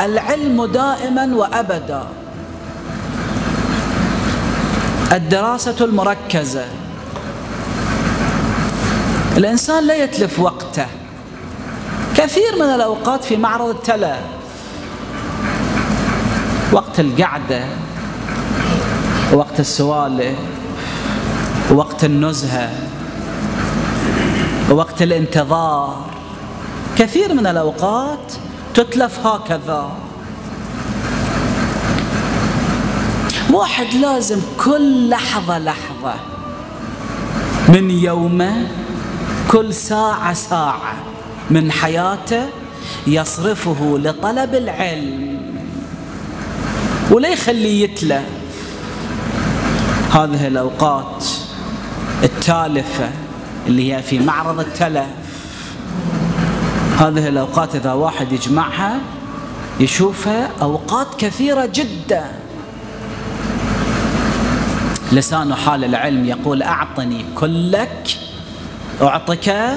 العلم دائما وأبدا. الدراسة المركزة. الإنسان لا يتلف وقته. كثير من الأوقات في معرض التلف. وقت القعدة. وقت السوالف. وقت النزهة. وقت الانتظار. كثير من الأوقات تتلف هكذا. واحد لازم كل لحظة لحظة من يومه كل ساعة ساعة من حياته يصرفه لطلب العلم ولا يخليه يتلف. هذه الأوقات التالفة اللي هي في معرض التلف. هذه الأوقات إذا واحد يجمعها يشوفها أوقات كثيرة جدا. لسان حال العلم يقول أعطني كلك أعطك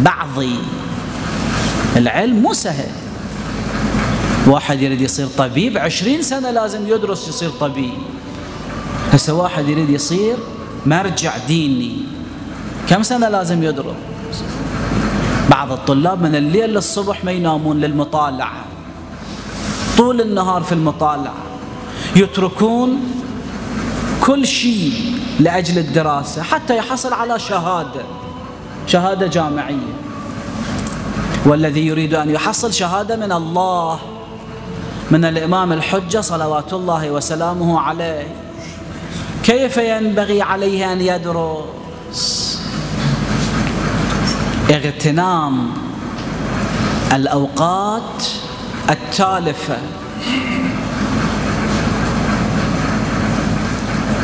بعضي. العلم مو سهل. واحد يريد يصير طبيب عشرين سنة لازم يدرس يصير طبيب. هسه واحد يريد يصير مرجع ديني. كم سنة لازم يدرس؟ بعض الطلاب من الليل للصبح ما ينامون للمطالعة. طول النهار في المطالعة. يتركون كل شيء لأجل الدراسة حتى يحصل على شهادة. شهادة جامعية. والذي يريد أن يحصل شهادة من الله من الإمام الحجة صلوات الله وسلامه عليه. كيف ينبغي عليه أن يدرس؟ اغتنام الأوقات التالفة.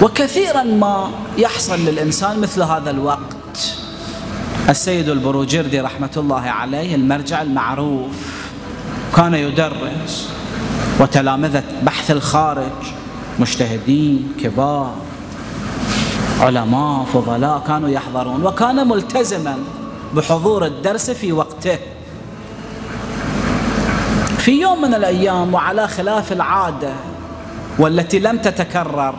وكثيرا ما يحصل للإنسان مثل هذا الوقت. السيد البروجردي رحمة الله عليه المرجع المعروف كان يدرس وتلامذة بحث الخارج مجتهدين كبار علماء فضلاء كانوا يحضرون وكان ملتزما. بحضور الدرس في وقته. في يوم من الأيام وعلى خلاف العادة والتي لم تتكرر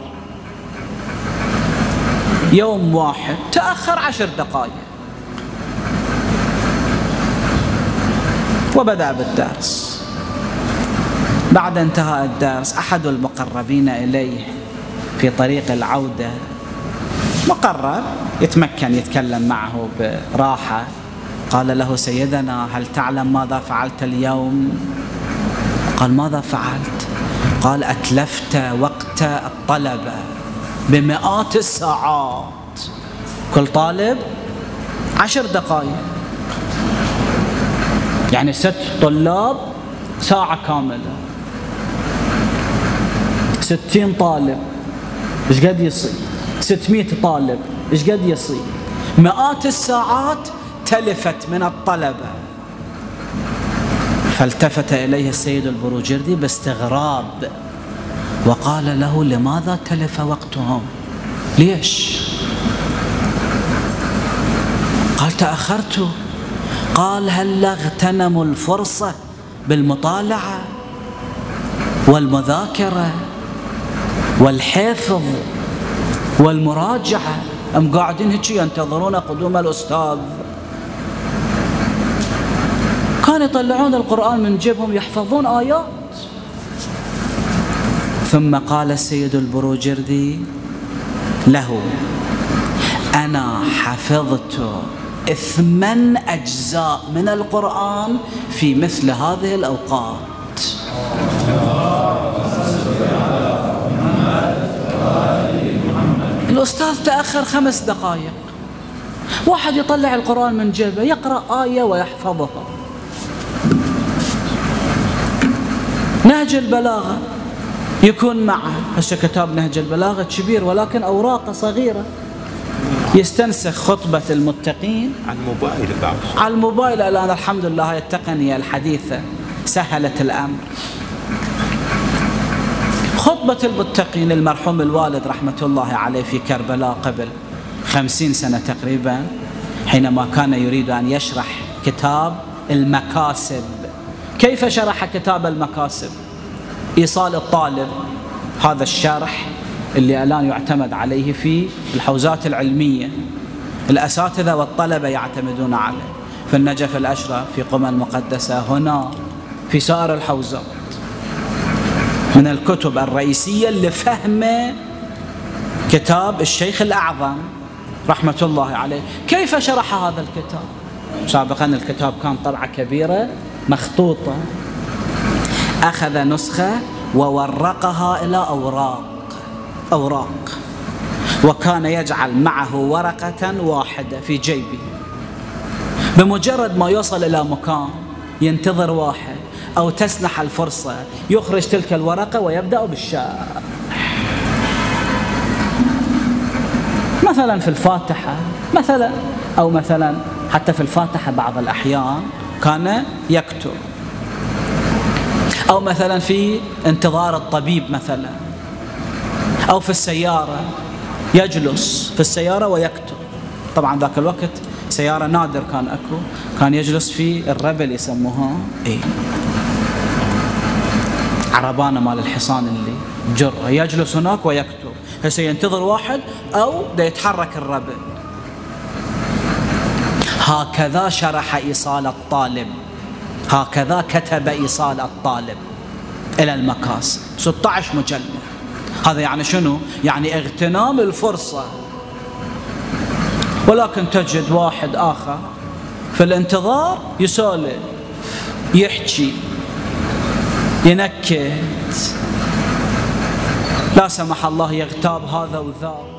يوم واحد تأخر عشر دقائق. وبدأ بالدرس. بعد انتهاء الدرس أحد المقربين إليه في طريق العودة مقرر يتمكن يتكلم معه براحة. قال له سيدنا هل تعلم ماذا فعلت اليوم؟ قال ماذا فعلت؟ قال أتلفت وقت الطلبة بمئات الساعات. كل طالب عشر دقائق. يعني ست طلاب ساعة كاملة. ستين طالب. إيش قد يصير؟ ستمائة طالب. إيش قد يصير؟ مئات الساعات تلفت من الطلبة. فالتفت إليه السيد البروجردي باستغراب وقال له لماذا تلف وقتهم؟ ليش؟ قال تأخرت. قال هل اغتنموا الفرصة بالمطالعة والمذاكرة والحفظ والمراجعة. أم قاعدين هيك ينتظرون قدوم الأستاذ؟ كانوا يطلعون القرآن من جيبهم يحفظون آيات. ثم قال السيد البروجردي له أنا حفظت ثمان أجزاء من القرآن في مثل هذه الأوقات. الأستاذ تأخر خمس دقائق. واحد يطلع القرآن من جيبه يقرأ آية ويحفظها. نهج البلاغة يكون معه. هسه كتاب نهج البلاغة كبير ولكن أوراقه صغيرة. يستنسخ خطبة المتقين. على الموبايل بعد على الموبايل الآن الحمد لله هاي التقنية الحديثة. سهلت الأمر. خطبة المتقين المرحوم الوالد رحمة الله عليه في كربلاء قبل خمسين سنة تقريبا حينما كان يريد أن يشرح كتاب المكاسب. كيف شرح كتاب المكاسب؟ إيصال الطالب. هذا الشرح اللي الآن يعتمد عليه في الحوزات العلمية. الأساتذة والطلبة يعتمدون عليه. في النجف الأشرف في قم المقدسة هنا في سائر الحوزات. من الكتب الرئيسية لفهم كتاب الشيخ الأعظم رحمة الله عليه. كيف شرح هذا الكتاب؟ سابقا الكتاب كان طبعة كبيرة مخطوطة. أخذ نسخة وورقها إلى أوراق أوراق. وكان يجعل معه ورقة واحدة في جيبه. بمجرد ما يوصل إلى مكان ينتظر واحد. أو تسنح الفرصة. يخرج تلك الورقة ويبدأ بالشرح مثلا في الفاتحة مثلا أو مثلا حتى في الفاتحة بعض الأحيان كان يكتب. أو مثلا في انتظار الطبيب مثلا. أو في السيارة يجلس في السيارة ويكتب. طبعا ذاك الوقت سيارة نادر كان أكو كان يجلس في الربل يسموها. إيه. عربانة مال الحصان اللي جرة يجلس هناك ويكتب. هسه ينتظر واحد أو دا يتحرك الربل هكذا شرح إيصال الطالب. هكذا كتب إيصال الطالب إلى المكاسب 16 مجلد هذا يعني شنو؟ يعني اغتنام الفرصة. ولكن تجد واحد آخر في الانتظار يسولف يحكي. ينكت. لا سمح الله يغتاب هذا وذاك